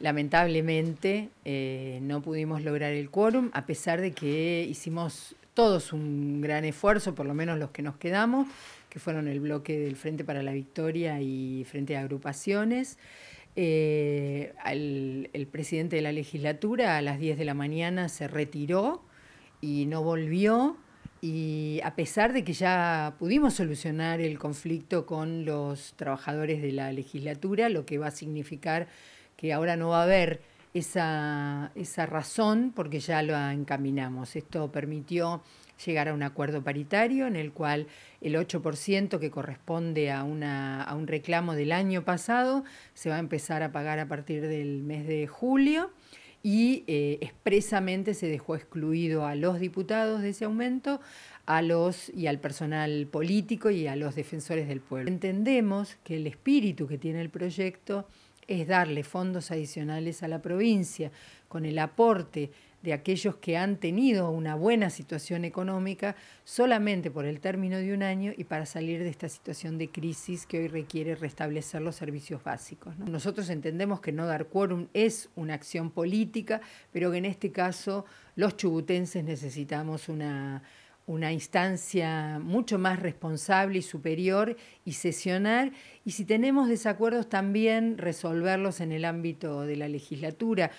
Lamentablemente eh, no pudimos lograr el quórum, a pesar de que hicimos todos un gran esfuerzo, por lo menos los que nos quedamos, que fueron el bloque del Frente para la Victoria y Frente a Agrupaciones. Eh, el presidente de la legislatura a las 10 de la mañana se retiró y no volvió. Y a pesar de que ya pudimos solucionar el conflicto con los trabajadores de la legislatura, lo que va a significar que ahora no va a haber esa, esa razón porque ya lo encaminamos. Esto permitió llegar a un acuerdo paritario en el cual el 8% que corresponde a, una, a un reclamo del año pasado se va a empezar a pagar a partir del mes de julio y eh, expresamente se dejó excluido a los diputados de ese aumento, a los y al personal político y a los defensores del pueblo. Entendemos que el espíritu que tiene el proyecto es darle fondos adicionales a la provincia con el aporte de aquellos que han tenido una buena situación económica solamente por el término de un año y para salir de esta situación de crisis que hoy requiere restablecer los servicios básicos. Nosotros entendemos que no dar quórum es una acción política, pero que en este caso los chubutenses necesitamos una una instancia mucho más responsable y superior y sesionar, y si tenemos desacuerdos también resolverlos en el ámbito de la legislatura,